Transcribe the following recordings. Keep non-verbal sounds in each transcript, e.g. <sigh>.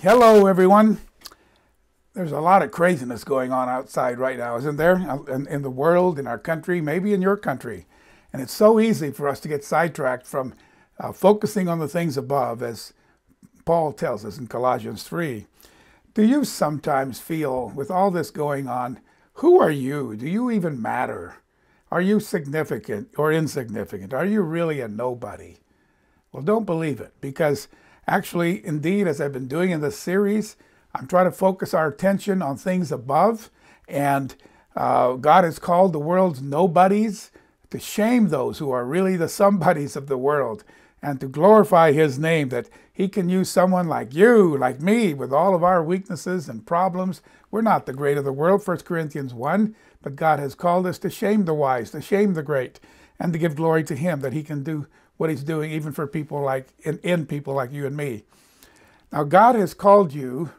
Hello, everyone. There's a lot of craziness going on outside right now, isn't there? In, in, the world, in our country, maybe in your country. And it's so easy for us to get sidetracked from uh, focusing on the things above, as Paul tells us in Colossians 3. Do you sometimes feel, with all this going on, who are you? Do you even matter? Are you significant or insignificant? Are you really a nobody? Well, don't believe it because actually, indeed, as I've been doing in this series, I'm trying to focus our attention on things above. And uh, God has called the world's nobodies to shame those who are really the somebodies of the world and to glorify His name, that He can use someone like you, like me, with all of our weaknesses and problems. We're not the great of the world, 1 Corinthians 1, but God has called us to shame the wise, to shame the great, and to give glory to Him that He can do what He's doing even for people like, in, in people like you and me. Now, God has called you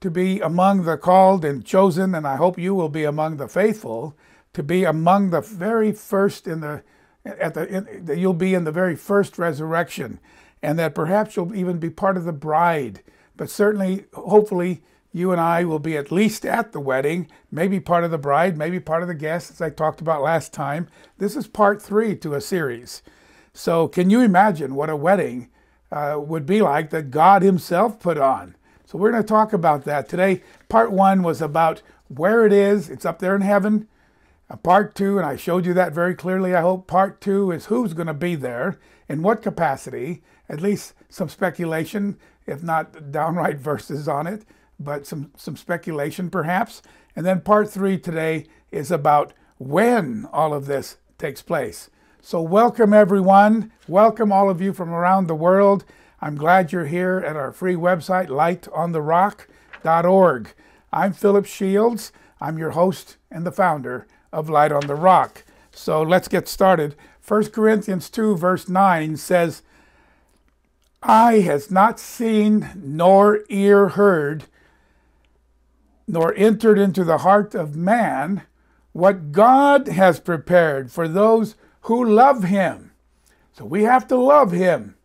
to be among the called and chosen, and I hope you will be among the faithful, to be among the very first in the at the in, that you'll be in the very first resurrection, and that perhaps you'll even be part of the bride. But certainly, hopefully, you and I will be at least at the wedding, maybe part of the bride, maybe part of the guests, as I talked about last time. This is part three to a series. So, can you imagine what a wedding uh, would be like that God Himself put on? So we're going to talk about that today. Part one was about where it is. It's up there in heaven. Uh, part two, and I showed you that very clearly, I hope. Part two is who's going to be there, in what capacity, at least some speculation, if not downright <laughs> verses on it, but some, some speculation perhaps. And then part three today is about when all of this takes place. So, welcome everyone. Welcome all of you from around the world. I'm glad you're here at our free website, lightontherock.org. I'm Philip Shields. I'm your host and the founder of Light on the Rock. So let's get started. 1 Corinthians 2, verse 9 says, Eye has not seen, nor ear heard, nor entered into the heart of man what God has prepared for those who love him. So we have to love him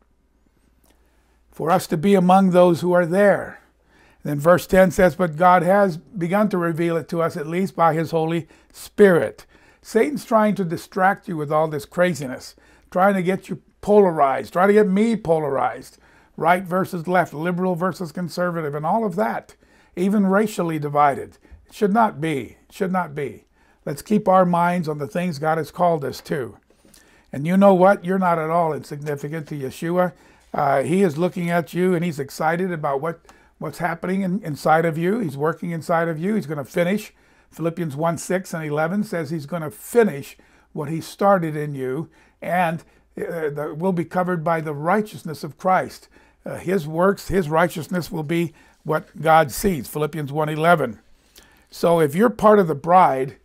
for us to be among those who are there. then verse 10 says, But God has begun to reveal it to us, at least by his Holy Spirit. Satan's trying to distract you with all this craziness, trying to get you polarized, trying to get me polarized, right versus left, liberal versus conservative, and all of that, even racially divided. It should not be. It should not be. Let's keep our minds on the things God has called us to. And you know what? You're not at all insignificant to Yeshua. Uh, he is looking at you and he's excited about what, what's happening in, inside of you. He's working inside of you. He's going to finish. Philippians 1 6 and 11 says he's going to finish what he started in you and uh, the, will be covered by the righteousness of Christ. Uh, his works, his righteousness will be what God sees. Philippians 1 11. So if you're part of the bride,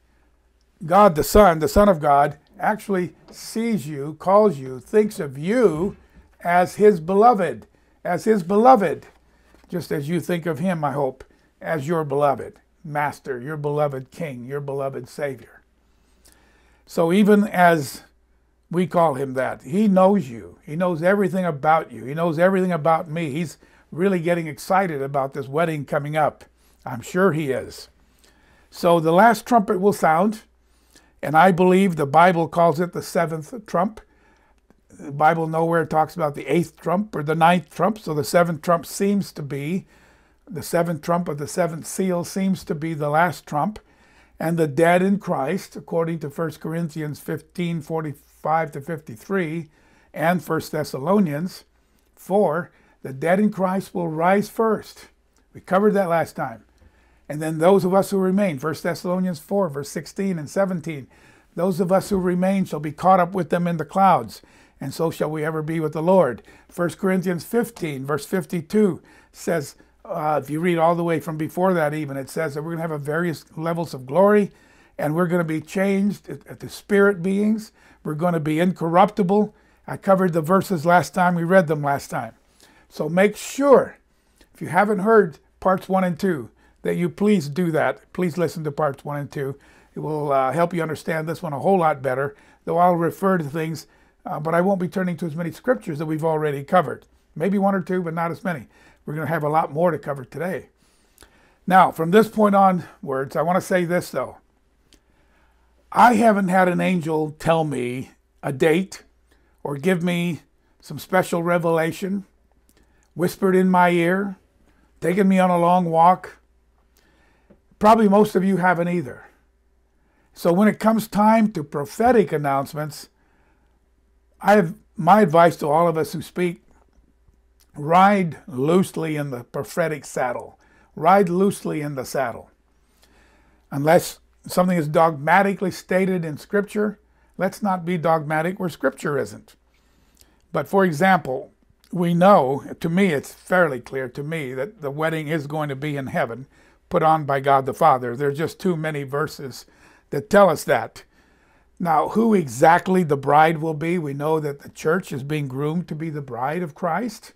God the Son, the Son of God, actually sees you, calls you, thinks of you as his beloved, as his beloved, just as you think of him, I hope, as your beloved master, your beloved king, your beloved savior. So even as we call him that, he knows you. He knows everything about you. He knows everything about me. He's really getting excited about this wedding coming up. I'm sure he is. So the last trumpet will sound, and I believe the Bible calls it the seventh trump the Bible nowhere talks about the eighth trump or the ninth trump, so the seventh trump seems to be the seventh trump of the seventh seal seems to be the last trump. And the dead in Christ, according to 1 Corinthians 15 45 to 53 and 1 Thessalonians 4, the dead in Christ will rise first. We covered that last time. And then those of us who remain, 1 Thessalonians 4, verse 16 and 17, those of us who remain shall be caught up with them in the clouds and so shall we ever be with the Lord. 1 Corinthians 15, verse 52 says, uh, if you read all the way from before that, even, it says that we're going to have a various levels of glory and we're going to be changed to spirit beings. We're going to be incorruptible. I covered the verses last time, we read them last time. So make sure, if you haven't heard parts one and two, that you please do that. Please listen to parts one and two. It will uh, help you understand this one a whole lot better, though I'll refer to things uh, but I won't be turning to as many scriptures that we've already covered. Maybe one or two, but not as many. we're going to have a lot more to cover today. Now, from this point onwards, I want to say this though. I haven't had an angel tell me a date or give me some special revelation, whispered in my ear, taken me on a long walk. Probably most of you haven't either. So when it comes time to prophetic announcements, I have my advice to all of us who speak ride loosely in the prophetic saddle. Ride loosely in the saddle. Unless something is dogmatically stated in Scripture, let's not be dogmatic where Scripture isn't. But for example, we know, to me, it's fairly clear to me that the wedding is going to be in heaven, put on by God the Father. There's just too many verses that tell us that. Now, who exactly the bride will be, we know that the church is being groomed to be the bride of Christ.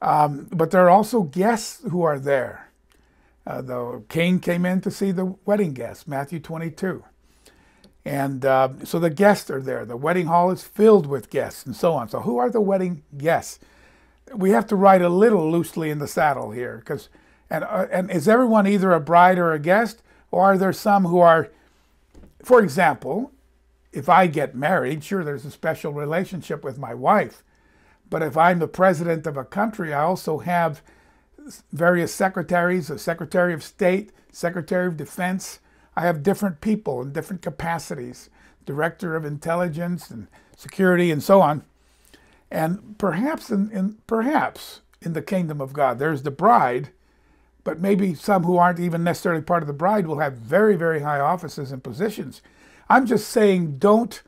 Um, but there are also guests who are there. Uh, the king came in to see the wedding guests, Matthew 22. And uh, so the guests are there. The wedding hall is filled with guests and so on. So, who are the wedding guests? We have to ride a little loosely in the saddle here. because and, uh, and is everyone either a bride or a guest? Or are there some who are, for example, if I get married, sure, there's a special relationship with my wife. But if I'm the president of a country, I also have various secretaries, a secretary of state, secretary of defense. I have different people in different capacities, director of intelligence and security and so on. And perhaps in, in perhaps in the kingdom of God, there's the bride, but maybe some who aren't even necessarily part of the bride will have very, very high offices and positions. I'm just saying don't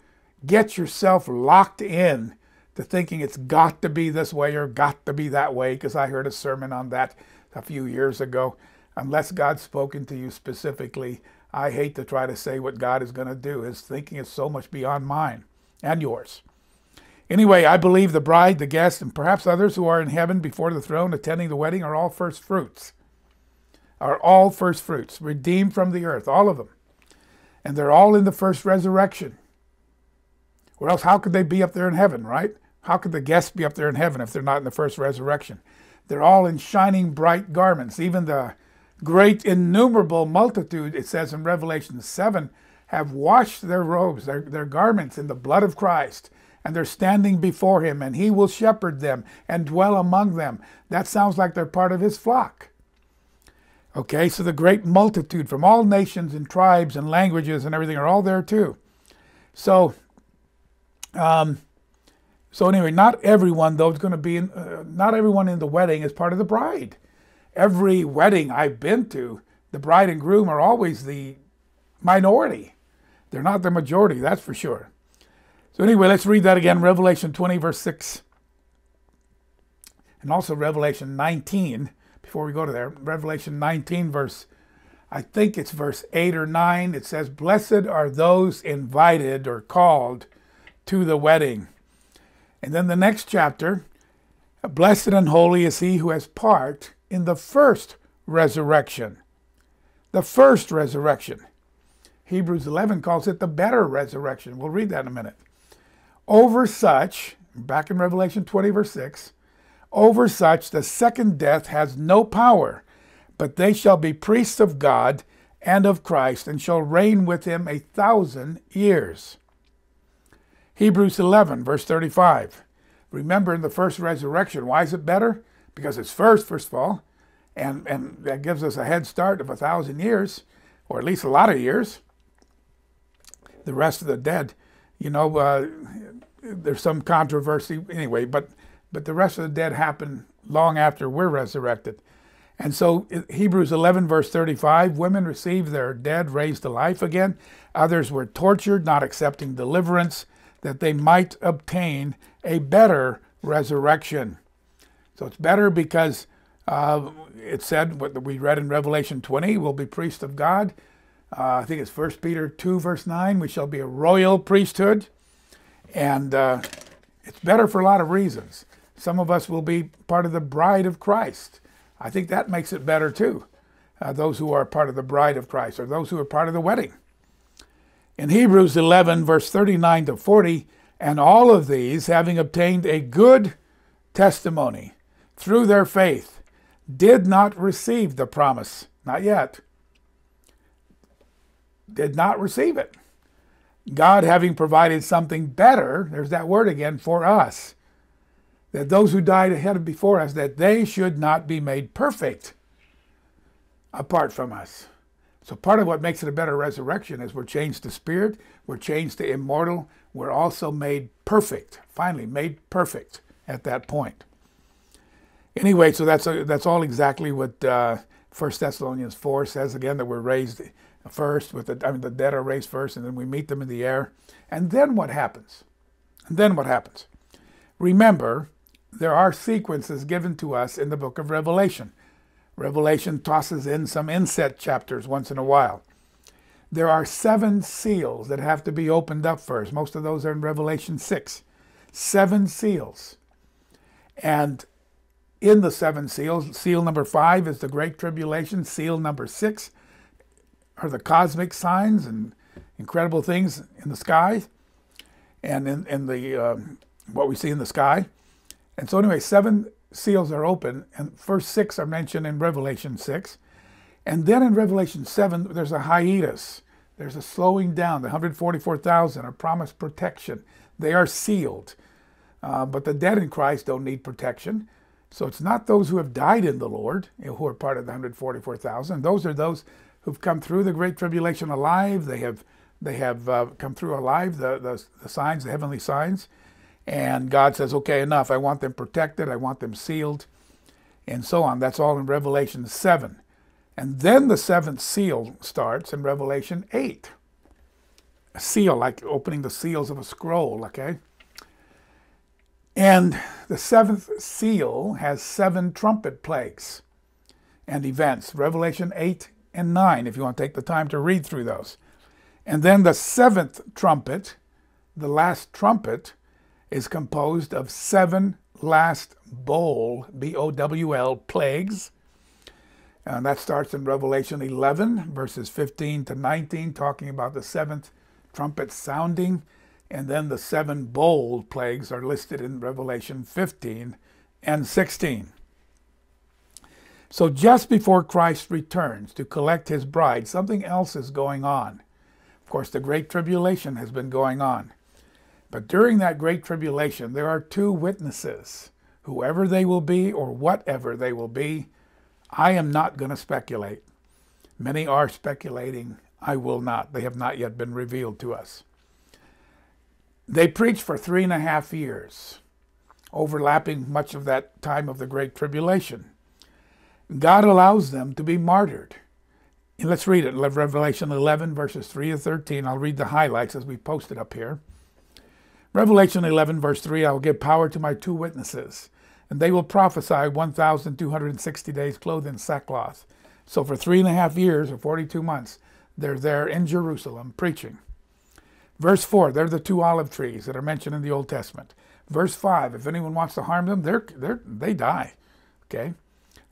get yourself locked in to thinking it's got to be this way or got to be that way, because I heard a sermon on that a few years ago. Unless God's spoken to you specifically, I hate to try to say what God is going to do. His thinking is so much beyond mine and yours. Anyway, I believe the bride, the guests, and perhaps others who are in heaven before the throne attending the wedding are all first fruits. Are all first fruits, redeemed from the earth, all of them. And they're all in the first resurrection. Or else, how could they be up there in heaven, right? How could the guests be up there in heaven if they're not in the first resurrection? They're all in shining bright garments. Even the great innumerable multitude, it says in Revelation 7, have washed their robes, their, their garments in the blood of Christ, and they're standing before him, and he will shepherd them and dwell among them. That sounds like they're part of his flock. Okay, so the great multitude from all nations and tribes and languages and everything are all there too. So, um, so anyway, not everyone though is going to be in, uh, not everyone in the wedding is part of the bride. Every wedding I've been to, the bride and groom are always the minority. They're not the majority, that's for sure. So anyway, let's read that again. Revelation 20 verse 6 and also Revelation 19 before we go to there. Revelation 19 verse I think it's verse 8 or 9. It says, Blessed are those invited or called to the wedding. And then the next chapter, blessed and holy is he who has part in the first resurrection. The first resurrection. Hebrews 11 calls it the better resurrection. We'll read that in a minute. Over such, back in Revelation 20, verse 6, over such the second death has no power, but they shall be priests of God and of Christ, and shall reign with him a thousand years. Hebrews 11, verse 35. Remember in the first resurrection, why is it better? Because it's first, first of all, and, and that gives us a head start of a thousand years, or at least a lot of years. The rest of the dead, you know, uh, there's some controversy anyway, but but the rest of the dead happen long after we're resurrected. And so Hebrews 11, verse 35 women received their dead raised to life again. Others were tortured, not accepting deliverance that they might obtain a better resurrection. So it's better because uh, it said what we read in Revelation 20 we'll be priests of God. Uh, I think it's 1 Peter 2, verse 9. We shall be a royal priesthood. And uh, it's better for a lot of reasons. Some of us will be part of the bride of Christ. I think that makes it better too. Uh, those who are part of the bride of Christ, or those who are part of the wedding. In Hebrews 11, verse 39 to 40, and all of these, having obtained a good testimony through their faith, did not receive the promise. Not yet. Did not receive it. God having provided something better, there's that word again, for us. That those who died ahead of before us, that they should not be made perfect apart from us. So part of what makes it a better resurrection is we're changed to spirit, we're changed to immortal, we're also made perfect, finally made perfect at that point. Anyway, so that's a, that's all exactly what uh, 1 Thessalonians 4 says again that we're raised first with the I mean the dead are raised first and then we meet them in the air. And then what happens? And then what happens? Remember, there are sequences given to us in the book of Revelation. Revelation tosses in some inset chapters once in a while. There are seven seals that have to be opened up first. Most of those are in Revelation 6. Seven seals. And in the seven seals, seal number five is the Great Tribulation, seal number six are the cosmic signs and incredible things in the sky and in, in the um, what we see in the sky. And so anyway, seven seals are open, and first six are mentioned in Revelation 6. And then in Revelation 7, there's a hiatus. There's a slowing down. The 144,000 are promised protection. They are sealed. Uh, but the dead in Christ don't need protection. So it's not those who have died in the Lord who are part of the 144,000. Those are those who've come through the Great Tribulation alive. They have, they have uh, come through alive, the, the, the signs, the heavenly signs. And God says, okay, enough. I want them protected. I want them sealed, and so on. That's all in Revelation 7. And then the seventh seal starts in Revelation 8. A seal, like opening the seals of a scroll, okay? And the seventh seal has seven trumpet plagues and events. Revelation 8 and 9, if you want to take the time to read through those. And then the seventh trumpet, the last trumpet, is composed of seven last bowl, B O W L, plagues. And that starts in Revelation 11, verses 15 to 19, talking about the seventh trumpet sounding. And then the seven bowl plagues are listed in Revelation 15 and 16. So just before Christ returns to collect his bride, something else is going on. Of course, the Great Tribulation has been going on. But during that great tribulation, there are two witnesses, whoever they will be or whatever they will be. I am not going to speculate. Many are speculating. I will not. They have not yet been revealed to us. They preached for three and a half years, overlapping much of that time of the Great Tribulation. God allows them to be martyred. Let's read it. Revelation 11, verses 3 to 13. I'll read the highlights as we post it up here. Revelation 11, verse 3 I will give power to my two witnesses, and they will prophesy 1,260 days clothed in sackcloth. So for three and a half years, or 42 months, they're there in Jerusalem preaching. Verse 4, they're the two olive trees that are mentioned in the Old Testament. Verse 5, if anyone wants to harm them, they're, they're, they die. Okay?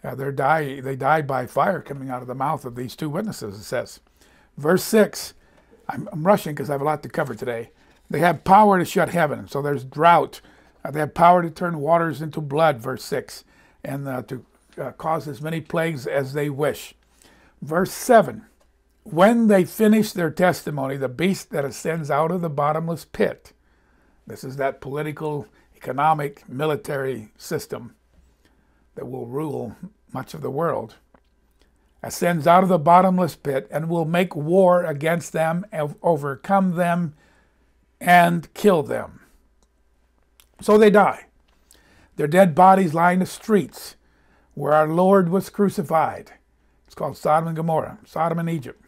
Uh, they die, they die by fire coming out of the mouth of these two witnesses, it says. Verse 6, I'm, I'm rushing because I have a lot to cover today. They have power to shut heaven. So there's drought. Uh, they have power to turn waters into blood, verse 6, and uh, to uh, cause as many plagues as they wish. Verse 7 When they finish their testimony, the beast that ascends out of the bottomless pit, this is that political, economic, military system that will rule much of the world, ascends out of the bottomless pit and will make war against them, and overcome them, and kill them. So they die. Their dead bodies lie in the streets where our Lord was crucified. It's called Sodom and Gomorrah, Sodom and Egypt.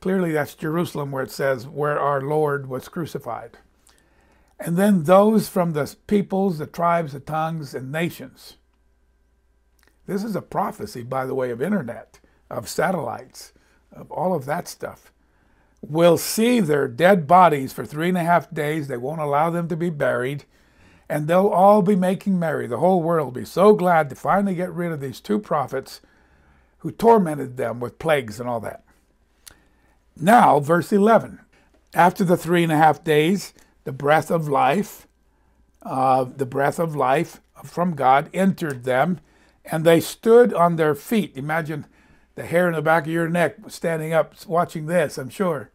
Clearly, that's Jerusalem where it says, where our Lord was crucified. And then those from the peoples, the tribes, the tongues, and nations. This is a prophecy, by the way, of internet, of satellites, of all of that stuff will see their dead bodies for three and a half days. They won't allow them to be buried. And they'll all be making merry. The whole world will be so glad to finally get rid of these two prophets who tormented them with plagues and all that. Now, verse 11. After the three and a half days, the breath of life, uh, the breath of life from God entered them, And they stood on their feet. Imagine the hair in the back of your neck standing up watching this, I'm sure.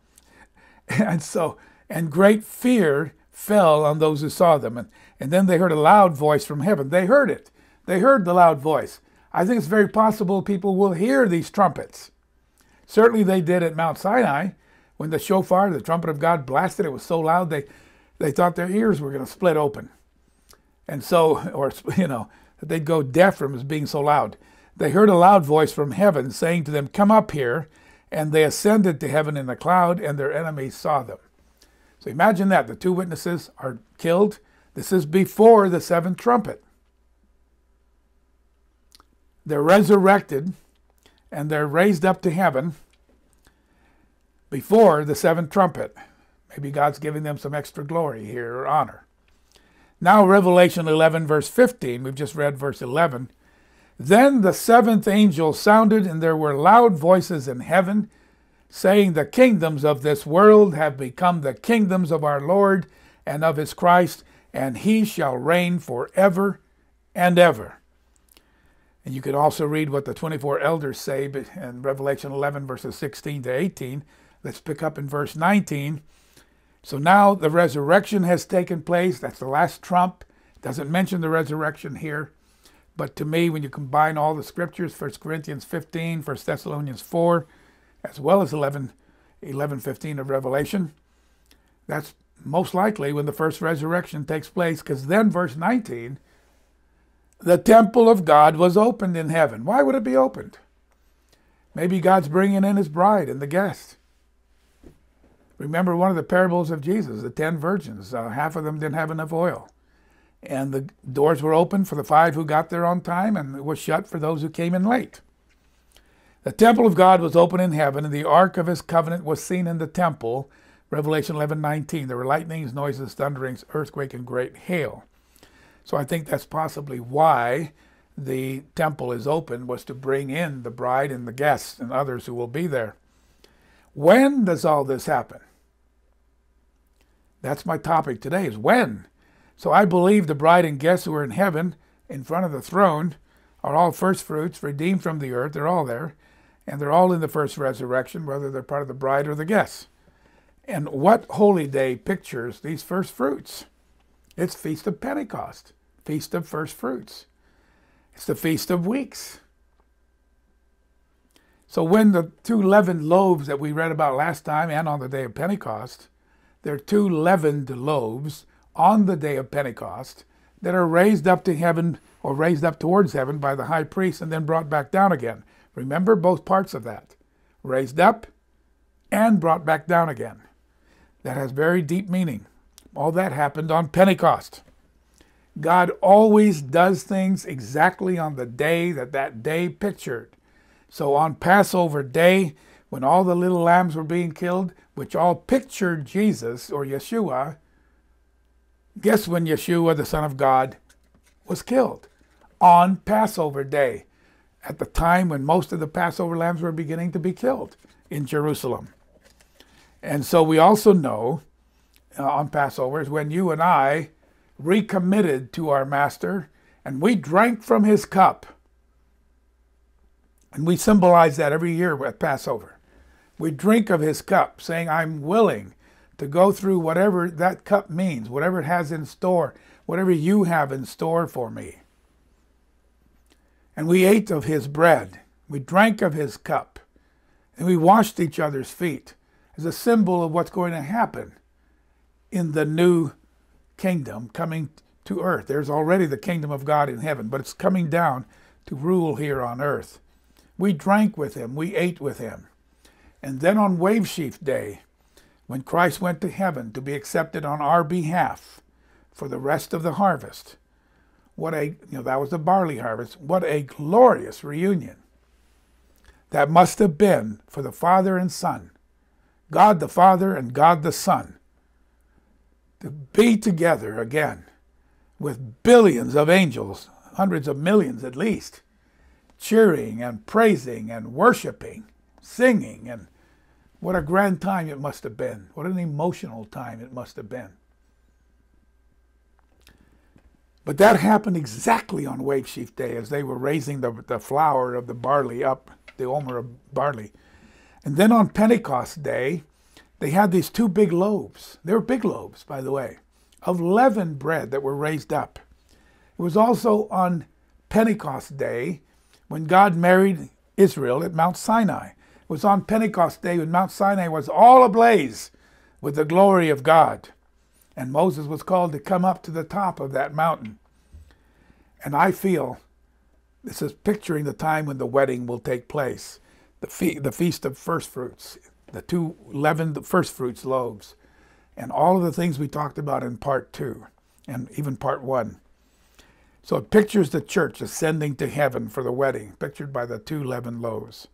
<laughs> And so, and great fear fell on those who saw them. And, and then they heard a loud voice from heaven. They heard it. They heard the loud voice. I think it's very possible people will hear these trumpets. Certainly they did at Mount Sinai when the shofar, the trumpet of God, blasted. It was so loud they, they thought their ears were going to split open. And so, <laughs> or, <laughs> you know, that they'd go deaf from it being so loud. They heard a loud voice from heaven saying to them, Come up here. And they ascended to heaven in a cloud, and their enemies saw them. So imagine that. The two witnesses are killed. This is before the seventh trumpet. They're resurrected and they're raised up to heaven before the seventh trumpet. Maybe God's giving them some extra glory here or honor. Now, Revelation 11, verse 15, we've just read verse 11. Then the seventh angel sounded, and there were loud voices in heaven, saying, The kingdoms of this world have become the kingdoms of our Lord and of his Christ, and he shall reign forever and ever. And you can also read what the 24 elders say in Revelation 11, verses 16 to 18. Let's pick up in verse 19. So now the resurrection has taken place. That's the last trump. Doesn't mention the resurrection here. But to me, when you combine all the scriptures, 1 Corinthians 15, 1 Thessalonians 4, as well as 11, 11 15 of Revelation, that's most likely when the first resurrection takes place, because then verse 19, the temple of God was opened in heaven. Why would it be opened? Maybe God's bringing in his bride and the guest. Remember one of the parables of Jesus, the ten virgins. Uh, half of them didn't have enough oil and the doors were open for the five who got there on time and was shut for those who came in late. The temple of God was open in heaven, and the ark of his covenant was seen in the temple. Revelation 11:19. There were lightnings, noises, thunderings, earthquake, and great hail. So I think that's possibly why the temple is open, was to bring in the bride and the guests and others who will be there. When does all this happen? That's my topic today, is when. So I believe the bride and guests who are in heaven in front of the throne are all first fruits, redeemed from the earth. They're all there. And they're all in the first resurrection, whether they're part of the bride or the guests. And what holy day pictures these first fruits? It's Feast of Pentecost, Feast of First Fruits. It's the Feast of Weeks. So when the two leavened loaves that we read about last time and on the day of Pentecost, they're two leavened loaves on the day of Pentecost that are raised up to heaven or raised up towards heaven by the high priest and then brought back down again. Remember both parts of that raised up and brought back down again. That has very deep meaning. All that happened on Pentecost. God always does things exactly on the day that that day pictured. So on Passover day, when all the little lambs were being killed, which all pictured Jesus or Yeshua, Guess when Yeshua, the Son of God, was killed? On Passover day, at the time when most of the Passover lambs were beginning to be killed in Jerusalem. And so we also know uh, on Passover is when you and I recommitted to our Master and we drank from his cup. And we symbolize that every year at Passover. We drink of his cup, saying, I'm willing to go through whatever that cup means, whatever it has in store, whatever you have in store for me. And we ate of his bread, we drank of his cup, and we washed each other's feet as a symbol of what's going to happen in the new kingdom coming to earth. There's already the kingdom of God in heaven, but it's coming down to rule here on earth. We drank with him, we ate with him. And then on Wave Sheaf Day, when Christ went to heaven to be accepted on our behalf for the rest of the harvest. What a, you know, that was the barley harvest. What a glorious reunion that must have been for the Father and Son, God the Father and God the Son, to be together again with billions of angels, hundreds of millions at least, cheering and praising and worshiping, singing and what a grand time it must have been. What an emotional time it must have been. But that happened exactly on Wave Sheaf Day as they were raising the, the flour of the barley up, the omer of barley. And then on Pentecost Day, they had these two big loaves. They were big loaves, by the way, of leavened bread that were raised up. It was also on Pentecost Day when God married Israel at Mount Sinai. Was on Pentecost Day when Mount Sinai was all ablaze with the glory of God. And Moses was called to come up to the top of that mountain. And I feel this is picturing the time when the wedding will take place, the, fe- the feast of first fruits, the two leavened first fruits loaves, and all of the things we talked about in part two and even part one. So it pictures the church ascending to heaven for the wedding, pictured by the two leavened loaves.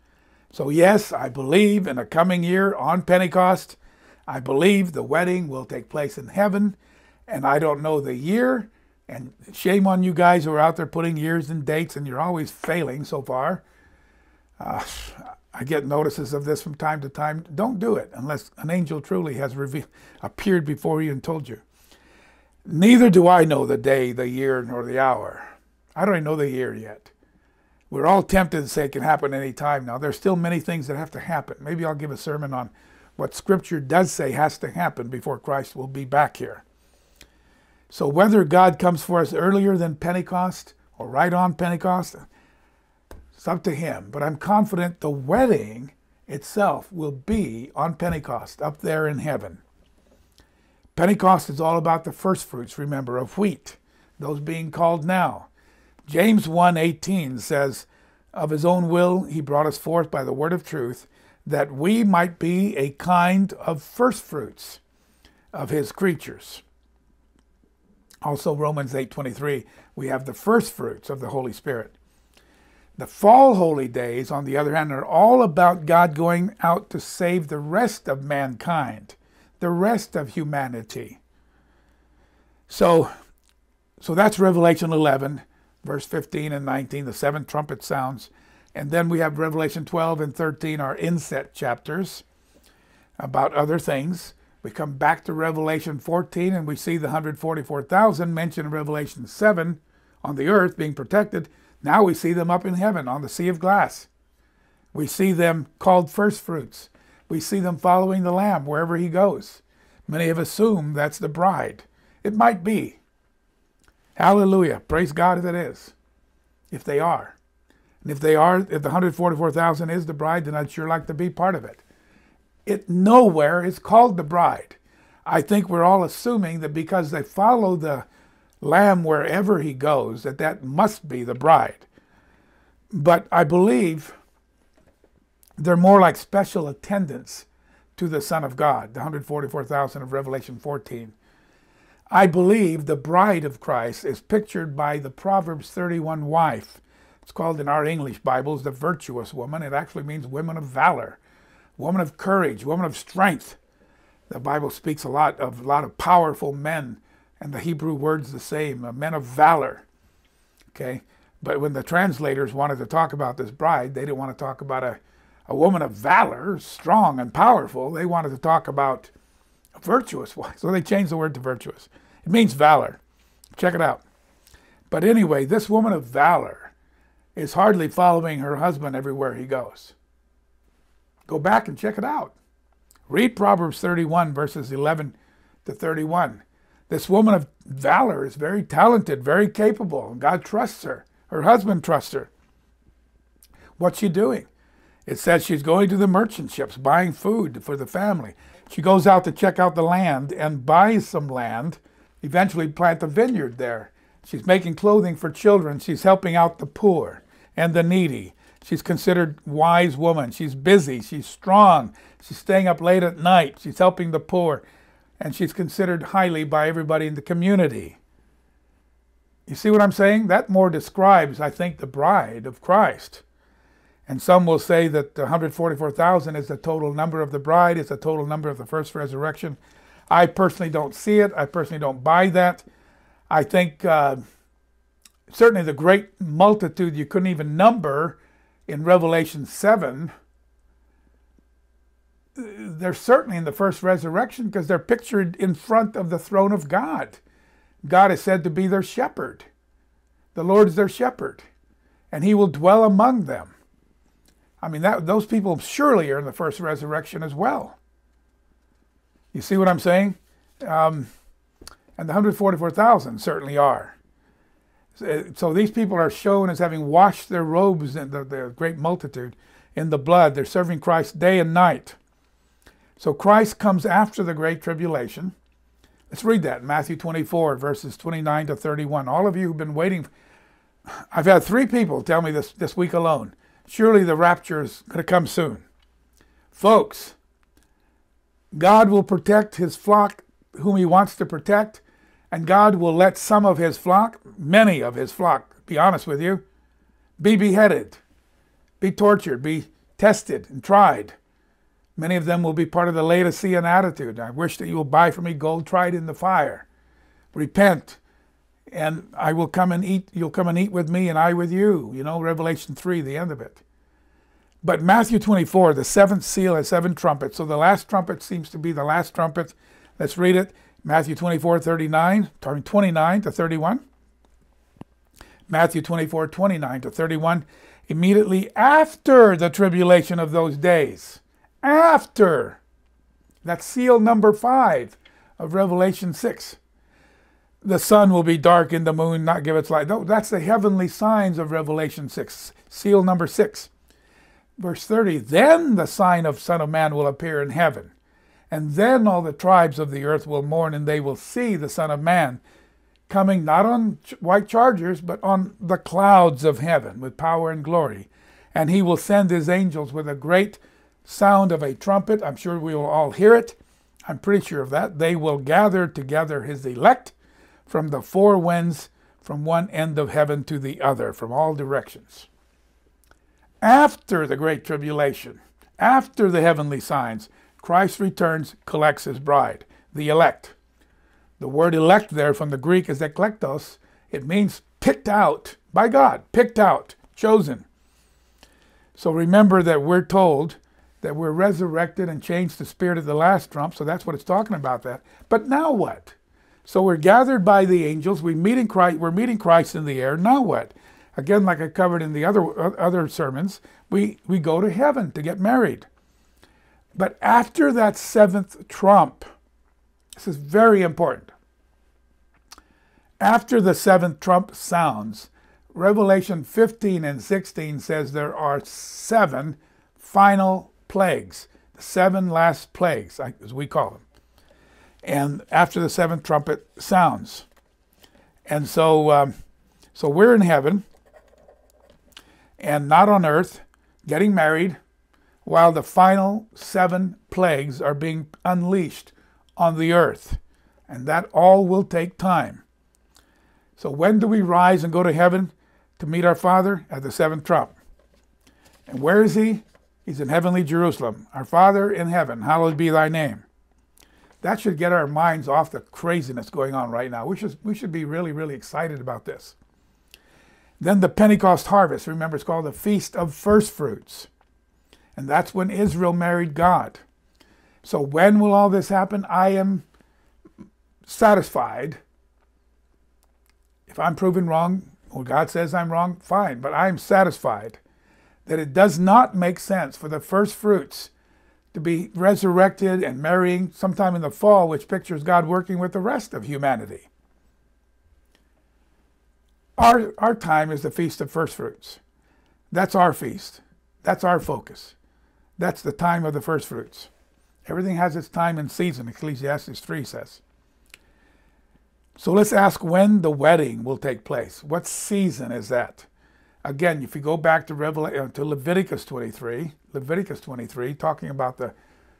So, yes, I believe in a coming year on Pentecost, I believe the wedding will take place in heaven, and I don't know the year. And shame on you guys who are out there putting years and dates, and you're always failing so far. Uh, I get notices of this from time to time. Don't do it unless an angel truly has revealed, appeared before you and told you. Neither do I know the day, the year, nor the hour. I don't even know the year yet. We're all tempted to say it can happen any time now. There's still many things that have to happen. Maybe I'll give a sermon on what Scripture does say has to happen before Christ will be back here. So whether God comes for us earlier than Pentecost or right on Pentecost, it's up to Him. But I'm confident the wedding itself will be on Pentecost up there in heaven. Pentecost is all about the first fruits, remember, of wheat, those being called now. James 1:18 says, "Of his own will he brought us forth by the word of truth, that we might be a kind of first fruits of his creatures." Also Romans 8:23, we have the first fruits of the Holy Spirit. The fall holy days, on the other hand, are all about God going out to save the rest of mankind the rest of humanity. So, so that's Revelation 11, verse 15 and 19, the seven trumpet sounds. And then we have Revelation 12 and 13, our inset chapters about other things. We come back to Revelation 14 and we see the 144,000 mentioned in Revelation 7 on the earth being protected. Now we see them up in heaven on the sea of glass. We see them called first fruits. We see them following the Lamb wherever he goes. Many have assumed that's the bride. It might be. Hallelujah. Praise God if it is. If they are. And if they are, if the 144,000 is the bride, then I'd sure like to be part of it. It nowhere is called the bride. I think we're all assuming that because they follow the lamb wherever he goes, that that must be the bride. But I believe they're more like special attendants to the Son of God, the 144,000 of Revelation 14. I believe the bride of Christ is pictured by the Proverbs 31 wife. It's called in our English Bibles the virtuous woman. It actually means women of valor, woman of courage, woman of strength. The Bible speaks a lot of a lot of powerful men, and the Hebrew word's the same, uh, men of valor. Okay, but when the translators wanted to talk about this bride, they didn't want to talk about a a woman of valor, strong and powerful. They wanted to talk about a virtuous <laughs> wife. So they changed the word to virtuous. It means valor. Check it out. But anyway, this woman of valor is hardly following her husband everywhere he goes. Go back and check it out. Read Proverbs 31, verses 11 to 31. This woman of valor is very talented, very capable. and God trusts her. Her husband trusts her. What's she doing? It says she's going to the merchant ships, buying food for the family. She goes out to check out the land and buys some land, eventually plant a vineyard there. She's making clothing for children. She's helping out the poor and the needy. She's considered wise woman. She's busy. She's strong. She's staying up late at night. She's helping the poor. And she's considered highly by everybody in the community. You see what I'm saying? That more describes, I think, the bride of Christ. And some will say that 144,000 is the total number of the bride, is the total number of the first resurrection. I personally don't see it. I personally don't buy that. I think uh, certainly the great multitude you couldn't even number in Revelation 7, they're certainly in the first resurrection because they're pictured in front of the throne of God. God is said to be their shepherd. The Lord is their shepherd, and he will dwell among them. I mean, that, those people surely are in the first resurrection as well. You see what I'm saying? Um, and the 144,000 certainly are. So these people are shown as having washed their robes in the, the great multitude in the blood. They're serving Christ day and night. So Christ comes after the great tribulation. Let's read that Matthew 24, verses 29 to 31. All of you who've been waiting, <sighs> I've had three people tell me this this week alone. Surely the rapture is going to come soon. Folks, God will protect his flock whom he wants to protect, and God will let some of his flock, many of his flock, be honest with you, be beheaded, be tortured, be tested and tried. Many of them will be part of the Laodicean attitude. I wish that you will buy for me gold tried in the fire. Repent, and I will come and eat. You'll come and eat with me, and I with you. You know, Revelation 3, the end of it. But Matthew 24, the seventh seal has seven trumpets. So the last trumpet seems to be the last trumpet. Let's read it. Matthew 24, 39, 29 to 31. Matthew 24, 29 to 31. Immediately after the tribulation of those days after. That's seal number five of Revelation 6. The sun will be dark and the moon not give its light. No, that's the heavenly signs of Revelation 6, seal number 6. Verse 30 Then the sign of Son of Man will appear in heaven, and then all the tribes of the earth will mourn, and they will see the Son of Man coming not on white chargers, but on the clouds of heaven with power and glory. And he will send his angels with a great sound of a trumpet. I'm sure we will all hear it. I'm pretty sure of that. They will gather together his elect from the four winds, from one end of heaven to the other, from all directions. After the great tribulation, after the heavenly signs, Christ returns, collects his bride, the elect. The word elect there from the Greek is eklektos. It means picked out by God, picked out, chosen. So remember that we're told that we're resurrected and changed the spirit of the last trump. So that's what it's talking about that. But now what? So we're gathered by the angels. We meet in Christ. We're meeting Christ in the air. Now what? Again, like I covered in the other other sermons, we we go to heaven to get married. But after that seventh trump, this is very important. After the seventh trump sounds, Revelation 15 and 16 says there are seven final plagues, the seven last plagues, as we call them. And after the seventh trumpet sounds. And so, um, so we're in heaven and not on earth, getting married, while the final seven plagues are being unleashed on the earth. And that all will take time. So, when do we rise and go to heaven to meet our Father? At the seventh trump. And where is He? He's in heavenly Jerusalem. Our Father in heaven, hallowed be thy name. That should get our minds off the craziness going on right now. We should, we should be really, really excited about this. Then the Pentecost harvest, remember, it's called the Feast of First Fruits. And that's when Israel married God. So when will all this happen? I am satisfied. If I'm proven wrong, or God says I'm wrong, fine, but I'm satisfied that it does not make sense for the first fruits to be resurrected and marrying sometime in the fall, which pictures God working with the rest of humanity. Our, our time is the Feast of First Fruits. That's our feast. That's our focus. That's the time of the first fruits. Everything has its time and season, Ecclesiastes 3 says. So let's ask when the wedding will take place. What season is that? Again, if you go back to, Revelation, uh, to Leviticus 23, Leviticus 23, talking about the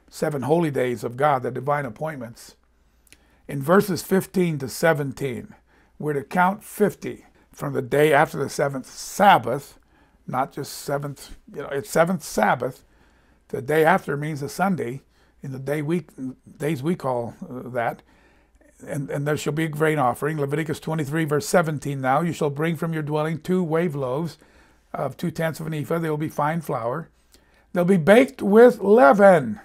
seven holy days of God, the divine appointments, in verses 15 to 17, we're to count 50 from the day after the seventh Sabbath, not just seventh, you know, it's seventh Sabbath. The day after means a Sunday, in the day we, days we call uh, that and, and there shall be a grain offering. Leviticus 23, verse 17 now. You shall bring from your dwelling two wave loaves of two tenths of an ephah. They will be fine flour. They'll be baked with leaven.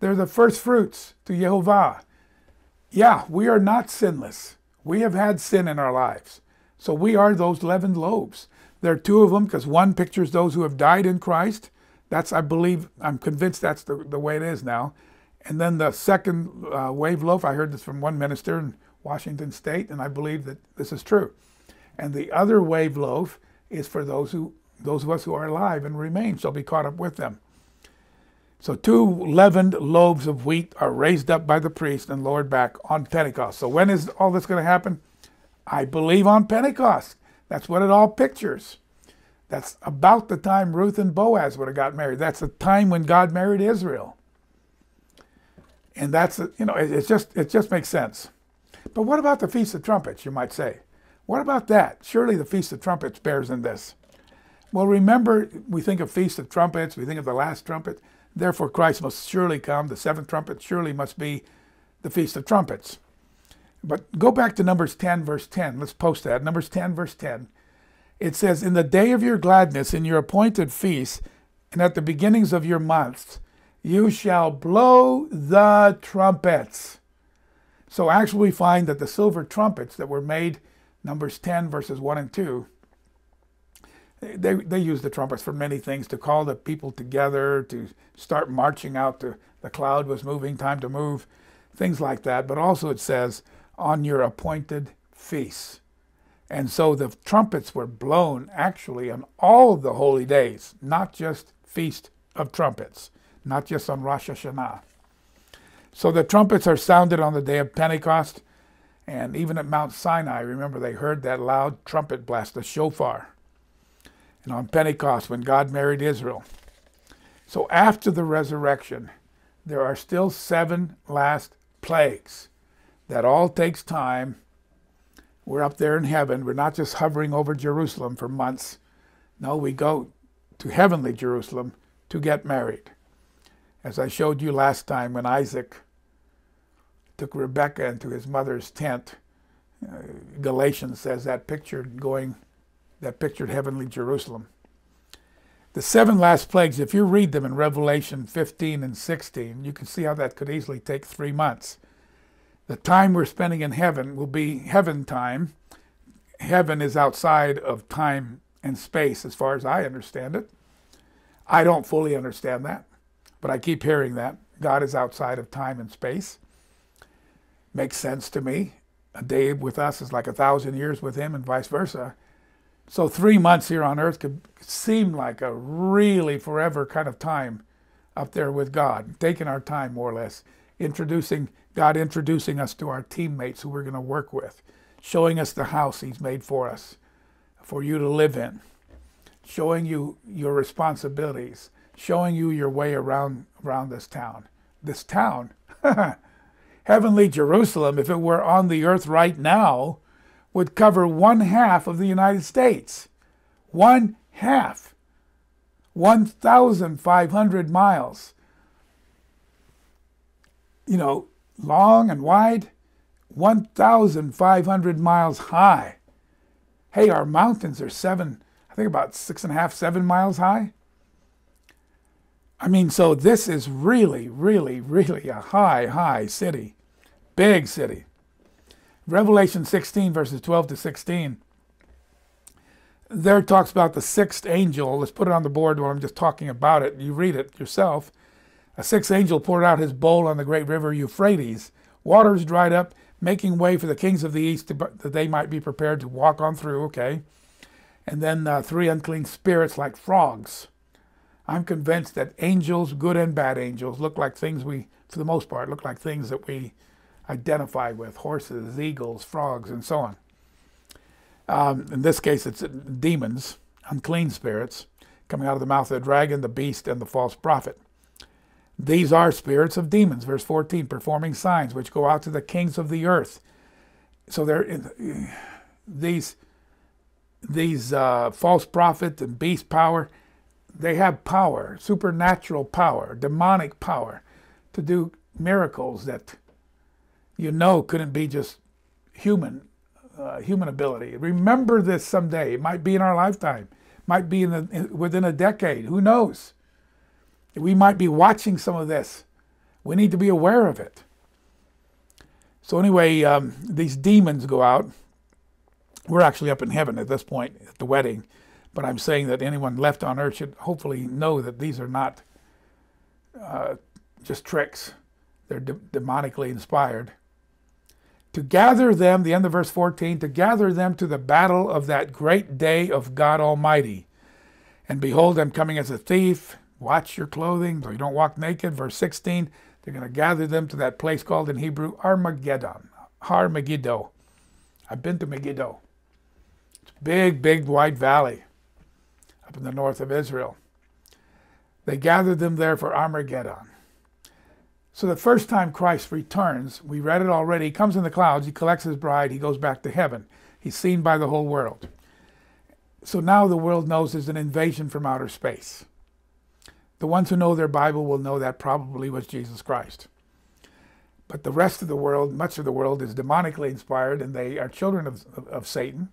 They're the first fruits to Jehovah. Yeah, we are not sinless. We have had sin in our lives. So we are those leavened loaves. There are two of them because one pictures those who have died in Christ. That's, I believe, I'm convinced that's the, the way it is now. And then the second uh, wave loaf, I heard this from one minister in Washington State, and I believe that this is true. And the other wave loaf is for those who those of us who are alive and remain shall be caught up with them. So two leavened loaves of wheat are raised up by the priest and lowered back on Pentecost. So when is all this going to happen? I believe on Pentecost. That's what it all pictures. That's about the time Ruth and Boaz would have got married. That's the time when God married Israel. And that's, you know, it, just it just makes sense. But what about the Feast of Trumpets, you might say? What about that? Surely the Feast of Trumpets bears in this. Well, remember, we think of Feast of Trumpets, we think of the last trumpet. Therefore, Christ must surely come. The seventh trumpet surely must be the Feast of Trumpets. But go back to Numbers 10, verse 10. Let's post that. Numbers 10, verse 10. It says, In the day of your gladness, in your appointed feast, and at the beginnings of your months, you shall blow the trumpets. So actually we find that the silver trumpets that were made, Numbers 10 verses 1 and 2, they, they used the trumpets for many things, to call the people together, to start marching out, to, the cloud was moving, time to move, things like that. But also it says, on your appointed feasts. And so the trumpets were blown actually on all the holy days, not just Feast of Trumpets, not just on Rosh Hashanah. So the trumpets are sounded on the day of Pentecost. And even at Mount Sinai, remember, they heard that loud trumpet blast, the shofar. And on Pentecost, when God married Israel. So after the resurrection, there are still seven last plagues. That all takes time. We're up there in heaven. We're not just hovering over Jerusalem for months. No, we go to heavenly Jerusalem to get married. As I showed you last time when Isaac took Rebekah into his mother's tent. Uh, Galatians says that pictured going, that pictured heavenly Jerusalem. The seven last plagues, if you read them in Revelation 15 and 16, you can see how that could easily take three months. The time we're spending in heaven will be heaven time. Heaven is outside of time and space, as far as I understand it. I don't fully understand that, but I keep hearing that. God is outside of time and space makes sense to me. A day with us is like a thousand years with him, and vice versa. So, three months here on earth could seem like a really forever kind of time up there with God, taking our time more or less, introducing God, introducing us to our teammates who we're going to work with, showing us the house He's made for us, for you to live in, showing you your responsibilities, showing you your way around around this town. This town. <laughs> heavenly Jerusalem, if it were on the earth right now, would cover one half of the United States. One half. 1,500 miles. You know, long and wide, 1,500 miles high. Hey, our mountains are seven, I think about six and a half, seven miles high. I mean, so this is really, really, really a high, high city. Big city. Revelation 16, verses 12 to 16. There talks about the sixth angel. Let's put it on the board while I'm just talking about it. You read it yourself. A sixth angel poured out his bowl on the great river Euphrates. Waters dried up, making way for the kings of the east to, that they might be prepared to walk on through. Okay. And then uh, three unclean spirits like frogs. I'm convinced that angels, good and bad angels, look like things we, for the most part, look like things that we identify with horses, eagles, frogs, and so on. Um, in this case, it's demons, unclean spirits, coming out of the mouth of the dragon, the beast, and the false prophet. These are spirits of demons, verse 14, performing signs which go out to the kings of the earth. So they're these these uh, false prophets and beast power. They have power, supernatural power, demonic power, to do miracles that you know couldn't be just human uh, human ability. Remember this someday. It might be in our lifetime. Might be in, the, in within a decade. Who knows? We might be watching some of this. We need to be aware of it. So anyway, um, these demons go out. We're actually up in heaven at this point at the wedding, but I'm saying that anyone left on earth should hopefully know that these are not uh, just tricks. They're de- demonically inspired. To gather them, the end of verse 14, to gather them to the battle of that great day of God Almighty. And behold, I'm coming as a thief. Watch your clothing, so you don't walk naked. Verse 16, they're going to gather them to that place called in Hebrew Armageddon. Har Megiddo. I've been to Megiddo. It's a big, big, wide valley up in the north of Israel. They gathered them there for Armageddon. So the first time Christ returns, we read it already, he comes in the clouds, he collects his bride, he goes back to heaven. He's seen by the whole world. So now the world knows there's an invasion from outer space. The ones who know their Bible will know that probably was Jesus Christ. But the rest of the world, much of the world, is demonically inspired and they are children of, of, of Satan.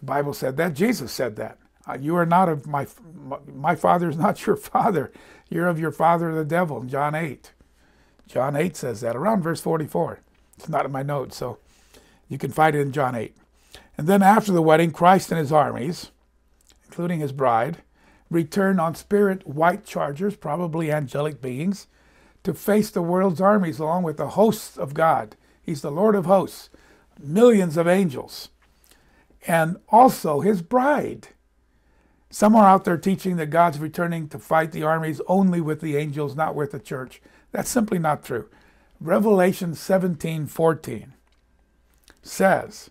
The Bible said that. Jesus said that. Uh, you are not of my, my father is <laughs> not your father. You're of your father, the devil, John 8. John 8 says that, around verse 44. It's not in my notes, so you can find it in John 8. And then after the wedding, Christ and his armies, including his bride, return on spirit white chargers, probably angelic beings, to face the world's armies along with the hosts of God. He's the Lord of hosts, millions of angels, and also his bride. Some are out there teaching that God's returning to fight the armies only with the angels, not with the church. That's simply not true. Revelation 17 14 says,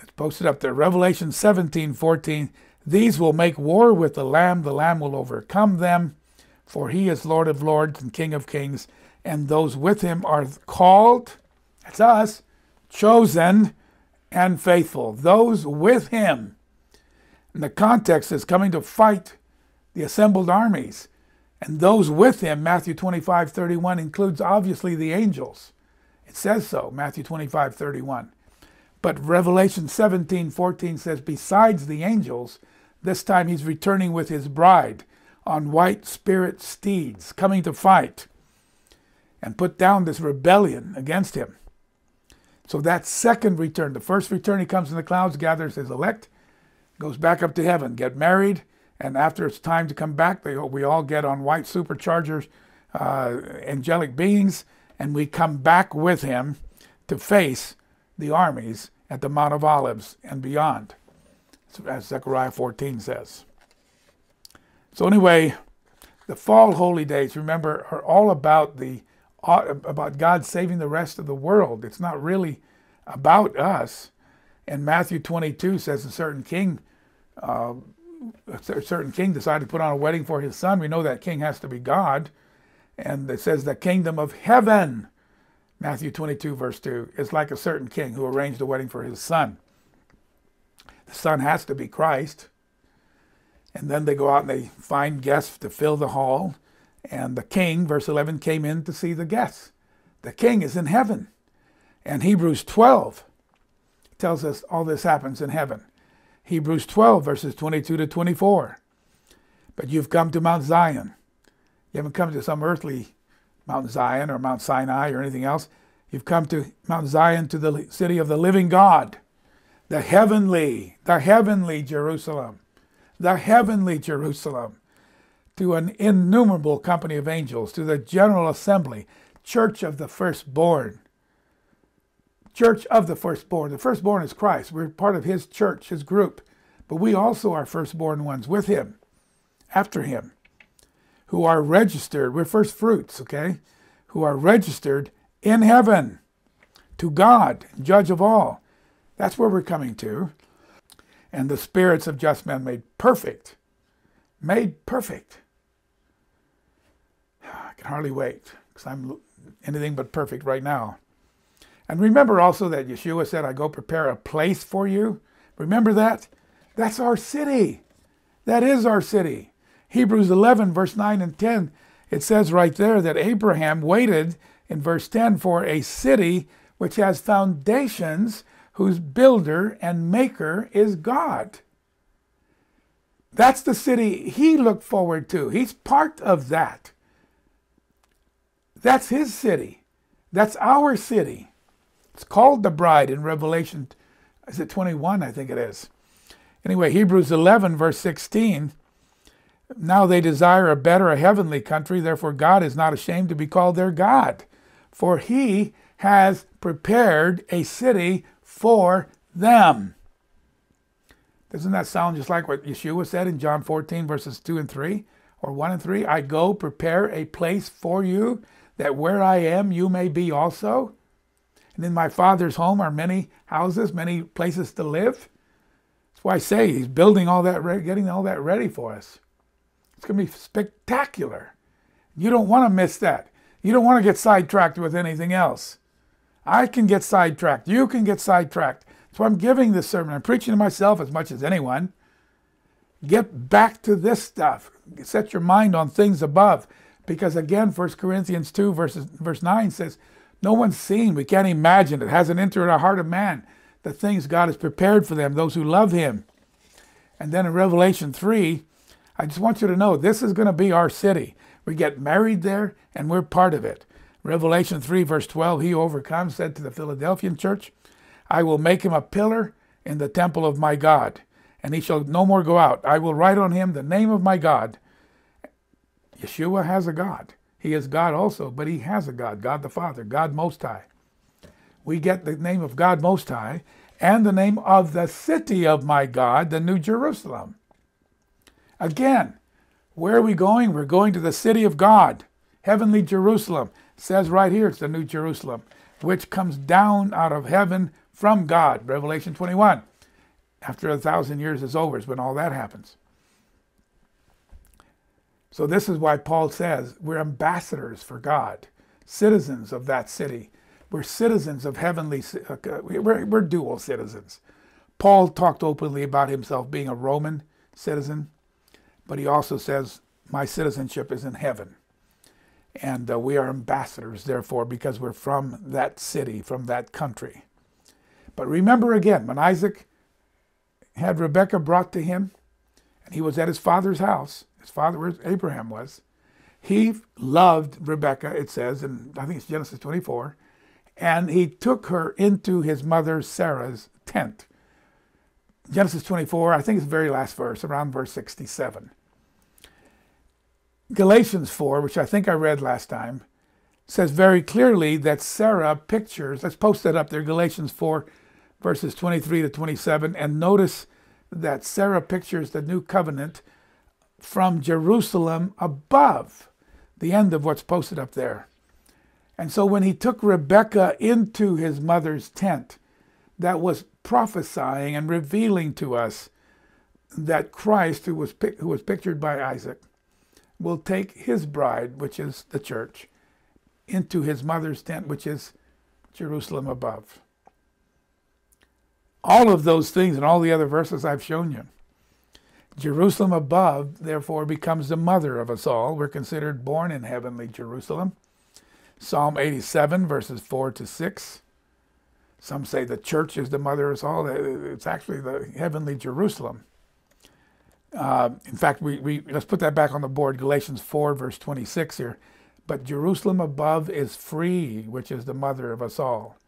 it's posted up there, Revelation 17 14, these will make war with the Lamb, the Lamb will overcome them, for he is Lord of lords and King of kings, and those with him are called, that's us, chosen, and faithful. Those with him. And the context is coming to fight the assembled armies. And those with him, Matthew 25, 31, includes obviously the angels. It says so, Matthew 25, 31. But Revelation 17, 14 says, besides the angels, this time he's returning with his bride on white spirit steeds, coming to fight and put down this rebellion against him. So that second return, the first return, he comes in the clouds, gathers his elect, goes back up to heaven, get married, and after it's time to come back, they, we all get on white superchargers, uh, angelic beings, and we come back with him to face the armies at the Mount of Olives and beyond, as Zechariah 14 says. So anyway, the fall holy days, remember, are all about the uh, about God saving the rest of the world. It's not really about us. And Matthew 22 says a certain king uh, a certain king decided to put on a wedding for his son, we know that king has to be God. And it says the kingdom of heaven, Matthew 22, verse 2, is like a certain king who arranged a wedding for his son. The son has to be Christ. And then they go out and they find guests to fill the hall. And the king, verse 11, came in to see the guests. The king is in heaven. And Hebrews 12 tells us all this happens in heaven. Hebrews 12, verses 22 to 24. But you've come to Mount Zion. You haven't come to some earthly Mount Zion or Mount Sinai or anything else. You've come to Mount Zion, to the city of the living God, the heavenly, the heavenly Jerusalem, the heavenly Jerusalem, to an innumerable company of angels, to the general assembly, church of the firstborn, church of the firstborn. The firstborn is Christ. We're part of his church, his group. But we also are firstborn ones with him, after him, who are registered. We're first fruits, okay? Who are registered in heaven to God, judge of all. That's where we're coming to. And the spirits of just men made perfect. Made perfect. <sighs> I can hardly wait because I'm anything but perfect right now. And remember also that Yeshua said, I go prepare a place for you. Remember that? That's our city. That is our city. Hebrews 11, verse 9 and 10, it says right there that Abraham waited in verse 10 for a city which has foundations, whose builder and maker is God. That's the city he looked forward to. He's part of that. That's his city. That's our city. It's called the bride in Revelation, is it 21? I think it is. Anyway, Hebrews 11, verse 16. Now they desire a better, a heavenly country. Therefore, God is not ashamed to be called their God, for he has prepared a city for them. Doesn't that sound just like what Yeshua said in John 14, verses 2 and 3, or 1 and 3? I go prepare a place for you, that where I am, you may be also. And in my Father's home are many houses, many places to live. That's why I say he's building all that, getting all that ready for us. It's going to be spectacular. You don't want to miss that. You don't want to get sidetracked with anything else. I can get sidetracked. You can get sidetracked. So I'm giving this sermon. I'm preaching to myself as much as anyone. Get back to this stuff. Set your mind on things above. Because again, 1 Corinthians 2, verses, verse 9 says, No one's seen, we can't imagine, it hasn't entered the heart of man, the things God has prepared for them, those who love Him. And then in Revelation 3, I just want you to know this is going to be our city. We get married there and we're part of it. Revelation 3, verse 12, He overcomes, said to the Philadelphian church, I will make him a pillar in the temple of my God, and he shall no more go out. I will write on him the name of my God. Yeshua has a God. He is God also, but he has a God, God the Father, God Most High. We get the name of God Most High and the name of the city of my God, the New Jerusalem. Again, where are we going? We're going to the city of God, heavenly Jerusalem. Says right here it's the New Jerusalem, which comes down out of heaven from God, Revelation 21. After a thousand years is over is when all that happens. So this is why Paul says we're ambassadors for God, citizens of that city. We're citizens of heavenly, uh, we're, we're dual citizens. Paul talked openly about himself being a Roman citizen, but he also says, my citizenship is in heaven. And uh, we are ambassadors, therefore, because we're from that city, from that country. But remember again, when Isaac had Rebekah brought to him, and he was at his father's house, his father, Abraham was, he loved Rebekah, it says, and I think it's Genesis 24, and he took her into his mother Sarah's tent. Genesis 24, I think it's the very last verse, around verse 67. Galatians 4, which I think I read last time, says very clearly that Sarah pictures, let's post that up there, Galatians 4, verses 23 to 27. And notice that Sarah pictures the new covenant from Jerusalem above, the end of what's posted up there. And so when he took Rebekah into his mother's tent, that was prophesying and revealing to us that Christ, who was, who was pictured by Isaac, will take his bride, which is the church, into his mother's tent, which is Jerusalem above all of those things and all the other verses I've shown you. Jerusalem above, therefore, becomes the mother of us all. We're considered born in heavenly Jerusalem. Psalm 87, verses 4 to 6. Some say the church is the mother of us all. It's actually the heavenly Jerusalem. Uh, in fact, we, we let's put that back on the board. Galatians 4, verse 26 here. But Jerusalem above is free, which is the mother of us all.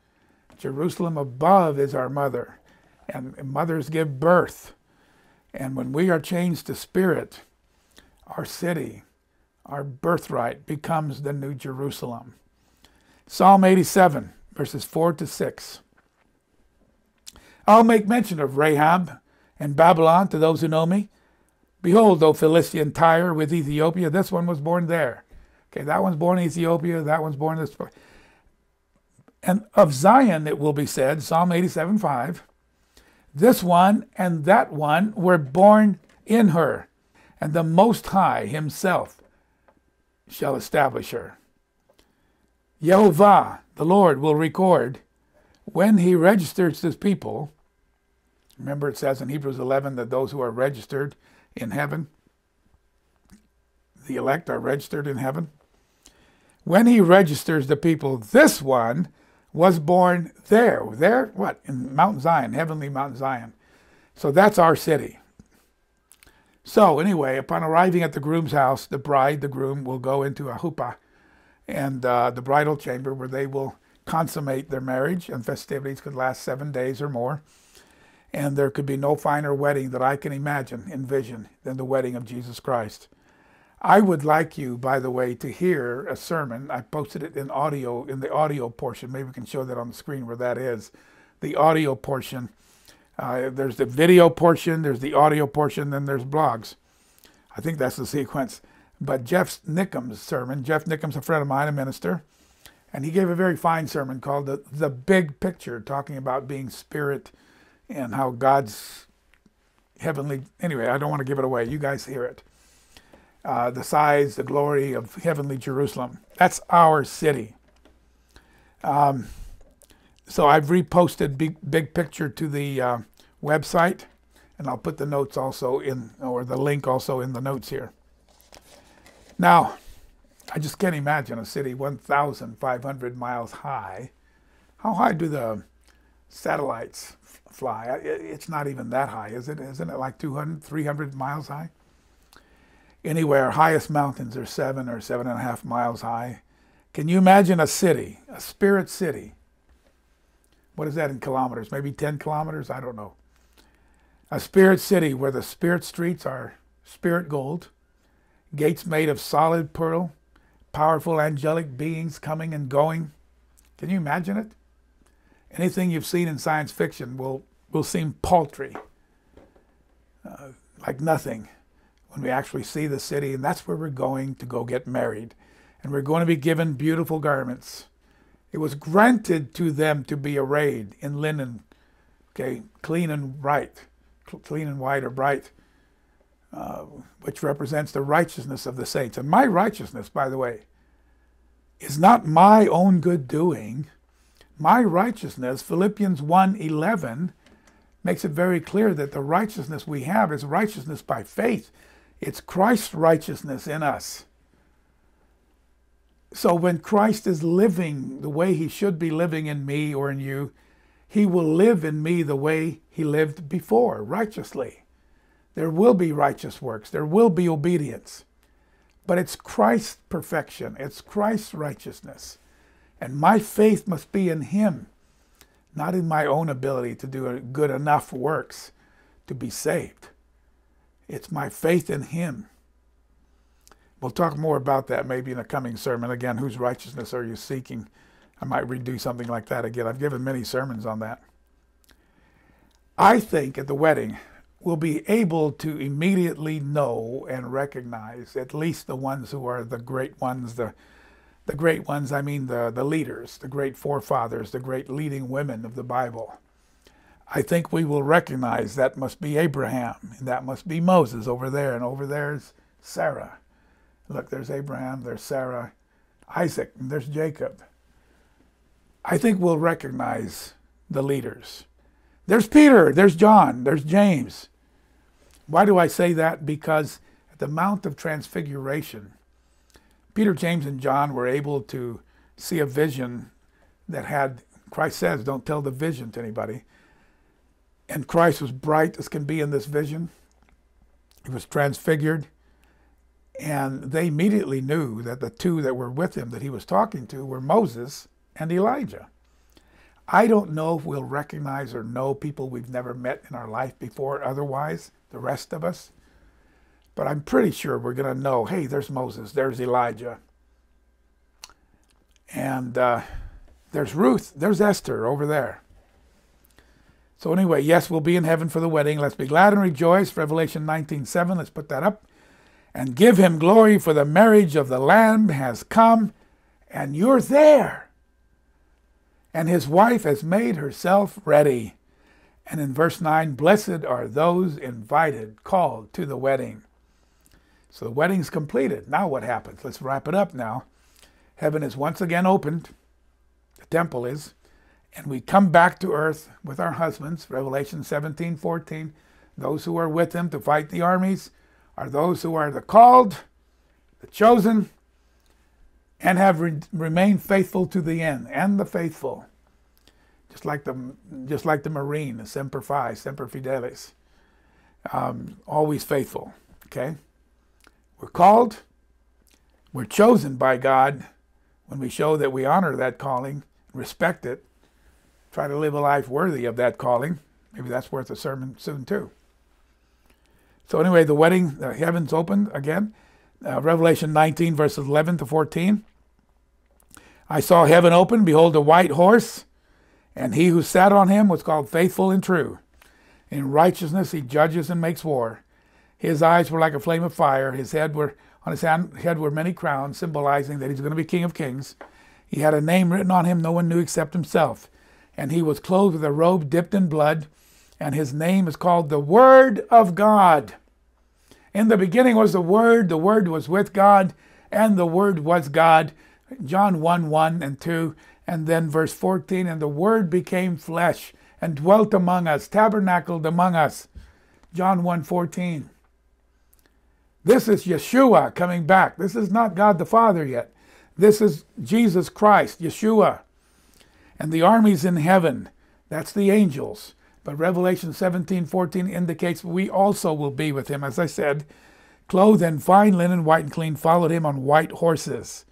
Jerusalem above is our mother and mothers give birth. And when we are changed to spirit, our city, our birthright becomes the new Jerusalem. Psalm 87, verses 4 to 6. I'll make mention of Rahab and Babylon to those who know me. Behold, O Philistia and Tyre with Ethiopia, this one was born there. Okay, that one's born in Ethiopia, that one's born this. And of Zion it will be said, Psalm 87, 5, this one and that one were born in her, and the Most High Himself shall establish her. Jehovah, the Lord, will record when He registers His people. Remember, it says in Hebrews 11 that those who are registered in heaven, the elect are registered in heaven. When He registers the people, this one was born there. There, what? In Mount Zion, heavenly Mount Zion. So that's our city. So, anyway, upon arriving at the groom's house, the bride, the groom, will go into a huppah, and uh, the bridal chamber where they will consummate their marriage, and festivities could last seven days or more. And there could be no finer wedding that I can imagine, envision, than the wedding of Jesus Christ. I would like you, by the way, to hear a sermon. I posted it in audio, in the audio portion. Maybe we can show that on the screen where that is. The audio portion. Uh, there's the video portion, there's the audio portion, then there's blogs. I think that's the sequence. But Jeff Nickham's sermon, Jeff Nickham's a friend of mine, a minister, and he gave a very fine sermon called The, the Big Picture, talking about being spirit and how God's heavenly. Anyway, I don't want to give it away. You guys hear it. Uh, the size, the glory of heavenly Jerusalem. That's our city. Um, so I've reposted big, big picture to the uh, website, and I'll put the notes also in, or the link also in the notes here. Now, I just can't imagine a city 1,500 miles high. How high do the satellites fly? It's not even that high, is it? Isn't it like 200, 300 miles high? Anyway, our highest mountains are seven or seven and a half miles high. Can you imagine a city, a spirit city? What is that in kilometers? Maybe 10 kilometers? I don't know. A spirit city where the spirit streets are spirit gold, gates made of solid pearl, powerful angelic beings coming and going. Can you imagine it? Anything you've seen in science fiction will, will seem paltry, uh, like nothing, when we actually see the city. And that's where we're going to go get married. And we're going to be given beautiful garments. It was granted to them to be arrayed in linen, okay, clean and bright, clean and white or bright, uh, which represents the righteousness of the saints. And my righteousness, by the way, is not my own good doing my righteousness, Philippians 1:11 makes it very clear that the righteousness we have is righteousness by faith. It's Christ's righteousness in us. So when Christ is living the way he should be living in me or in you, he will live in me the way he lived before, righteously. There will be righteous works, there will be obedience. But it's Christ's perfection, it's Christ's righteousness. And my faith must be in Him, not in my own ability to do good enough works to be saved. It's my faith in Him. We'll talk more about that maybe in a coming sermon. Again, whose righteousness are you seeking? I might redo something like that again. I've given many sermons on that. I think at the wedding, we'll be able to immediately know and recognize at least the ones who are the great ones, the the great ones, I mean the, the leaders, the great forefathers, the great leading women of the Bible. I think we will recognize that must be Abraham, and that must be Moses over there, and over there's Sarah. Look, there's Abraham, there's Sarah, Isaac, and there's Jacob. I think we'll recognize the leaders. There's Peter, there's John, there's James. Why do I say that? Because at the Mount of Transfiguration, Peter, James, and John were able to see a vision that had, Christ says, don't tell the vision to anybody. And Christ was bright as can be in this vision. He was transfigured. And they immediately knew that the two that were with him that he was talking to were Moses and Elijah. I don't know if we'll recognize or know people we've never met in our life before otherwise, the rest of us. But I'm pretty sure we're going to know hey, there's Moses, there's Elijah. And uh, there's Ruth, there's Esther over there. So, anyway, yes, we'll be in heaven for the wedding. Let's be glad and rejoice. Revelation 19 7, let's put that up. And give him glory, for the marriage of the Lamb has come, and you're there. And his wife has made herself ready. And in verse 9, blessed are those invited, called to the wedding. So the wedding's completed. Now what happens? Let's wrap it up now. Heaven is once again opened. The temple is. And we come back to earth with our husbands. Revelation 17, 14. Those who are with him to fight the armies are those who are the called, the chosen, and have re- remained faithful to the end, and the faithful. Just like the, just like the Marine, the Semper Fi, Semper Fidelis. Um, always faithful. Okay? We're called, we're chosen by God, when we show that we honor that calling, respect it, try to live a life worthy of that calling, maybe that's worth a sermon soon too. So anyway, the wedding, the heavens opened again. Uh, Revelation 19, verses 11 to 14. I saw heaven open, behold, a white horse, and he who sat on him was called faithful and true. In righteousness he judges and makes war. His eyes were like a flame of fire. His head were on his head were many crowns, symbolizing that he's going to be King of Kings. He had a name written on him no one knew except himself. And he was clothed with a robe dipped in blood, and his name is called the Word of God. In the beginning was the Word, the Word was with God, and the Word was God. John 1 1 and 2. And then verse 14, and the Word became flesh and dwelt among us, tabernacled among us. John 1 14. This is Yeshua coming back. This is not God the Father yet. This is Jesus Christ, Yeshua. And the armies in heaven, that's the angels. But Revelation 17 14 indicates we also will be with him. As I said, clothed in fine linen, white and clean, followed him on white horses.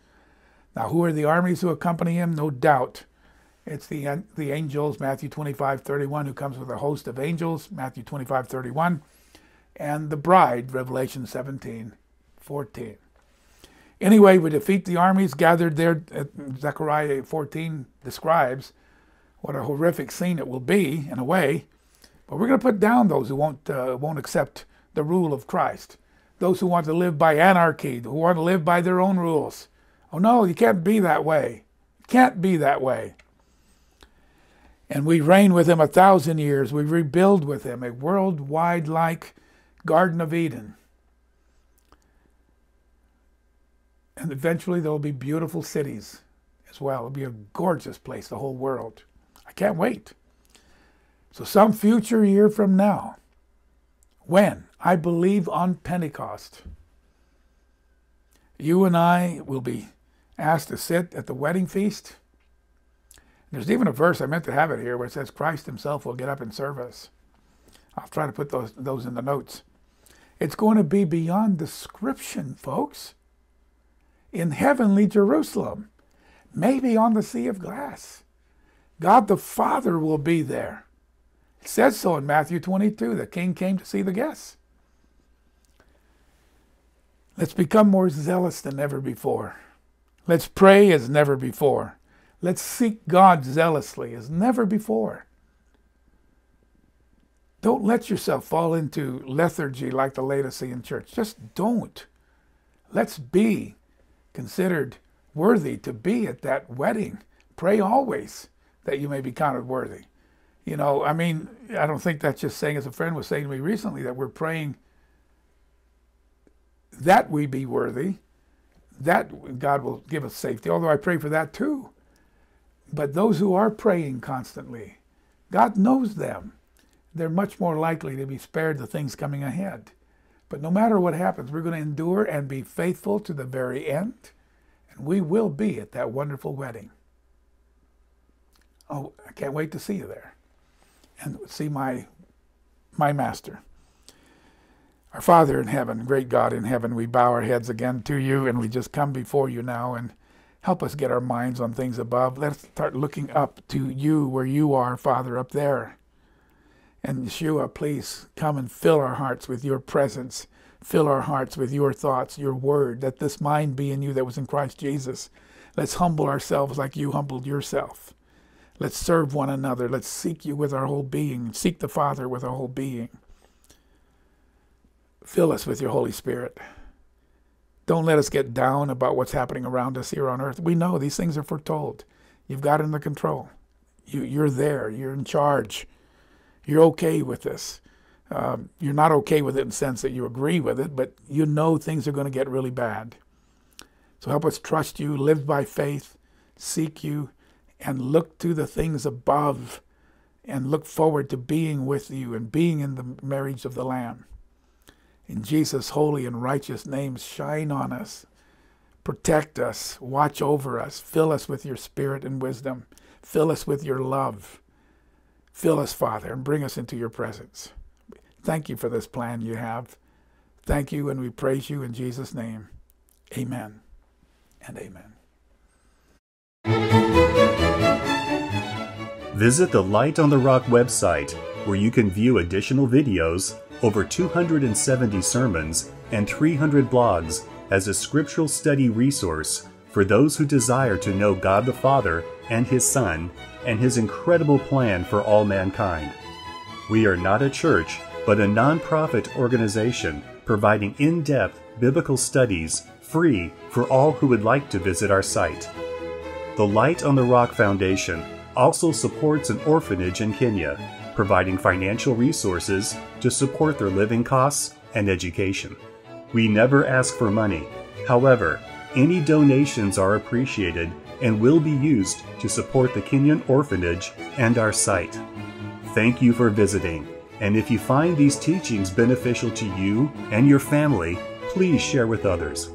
Now, who are the armies who accompany him? No doubt. It's the, the angels, Matthew 25, 31, who comes with a host of angels, Matthew 25, 31, and the bride, Revelation 17, 14. Anyway, we defeat the armies gathered there. Zechariah 14 describes what a horrific scene it will be, in a way. But we're going to put down those who won't, uh, won't accept the rule of Christ, those who want to live by anarchy, who want to live by their own rules. Oh no, you can't be that way. You can't be that way. And we reign with him a thousand years. We rebuild with him a worldwide like Garden of Eden. And eventually there will be beautiful cities as well. It'll be a gorgeous place, the whole world. I can't wait. So, some future year from now, when I believe on Pentecost, you and I will be asked to sit at the wedding feast. There's even a verse, I meant to have it here, where it says Christ himself will get up and serve us. I'll try to put those, those in the notes. It's going to be beyond description, folks. In heavenly Jerusalem, maybe on the sea of glass. God the Father will be there. It says so in Matthew 22. The king came to see the guests. Let's become more zealous than ever before. Let's pray as never before. Let's seek God zealously as never before. Don't let yourself fall into lethargy like the Laodicean church. Just don't. Let's be considered worthy to be at that wedding. Pray always that you may be counted worthy. You know, I mean, I don't think that's just saying, as a friend was saying to me recently, that we're praying that we be worthy, that God will give us safety, although I pray for that too. But those who are praying constantly, God knows them. They're much more likely to be spared the things coming ahead. But no matter what happens, we're going to endure and be faithful to the very end, and we will be at that wonderful wedding. Oh, I can't wait to see you there and see my my master. Our Father in heaven, great God in heaven, we bow our heads again to you and we just come before you now and help us get our minds on things above. Let's start looking up to you where you are, Father, up there. And Yeshua, please come and fill our hearts with your presence. Fill our hearts with your thoughts, your word. Let this mind be in you that was in Christ Jesus. Let's humble ourselves like you humbled yourself. Let's serve one another. Let's seek you with our whole being. Seek the Father with our whole being. Fill us with your Holy Spirit. Don't let us get down about what's happening around us here on earth. We know these things are foretold. You've got it under control. You, you're there. You're in charge. You're okay with this. Um, you're not okay with it in the sense that you agree with it, but you know things are going to get really bad. So help us trust you, live by faith, seek you, and look to the things above and look forward to being with you and being in the marriage of the Lamb. In Jesus' holy and righteous name, shine on us, protect us, watch over us, fill us with your spirit and wisdom, fill us with your love. Fill us, Father, and bring us into your presence. Thank you for this plan you have. Thank you, and we praise you in Jesus' name. Amen and amen. Visit the Light on the Rock website, where you can view additional videos, over 270 sermons, and 300 blogs as a scriptural study resource for those who desire to know God the Father and His Son and His incredible plan for all mankind. We are not a church, but a non-profit organization providing in-depth biblical studies free for all who would like to visit our site. The Light on the Rock Foundation also supports an orphanage in Kenya, providing financial resources to support their living costs and education. We never ask for money. However, any donations are appreciated and will be used to support the Kenyan orphanage and our site. Thank you for visiting, and if you find these teachings beneficial to you and your family, please share with others.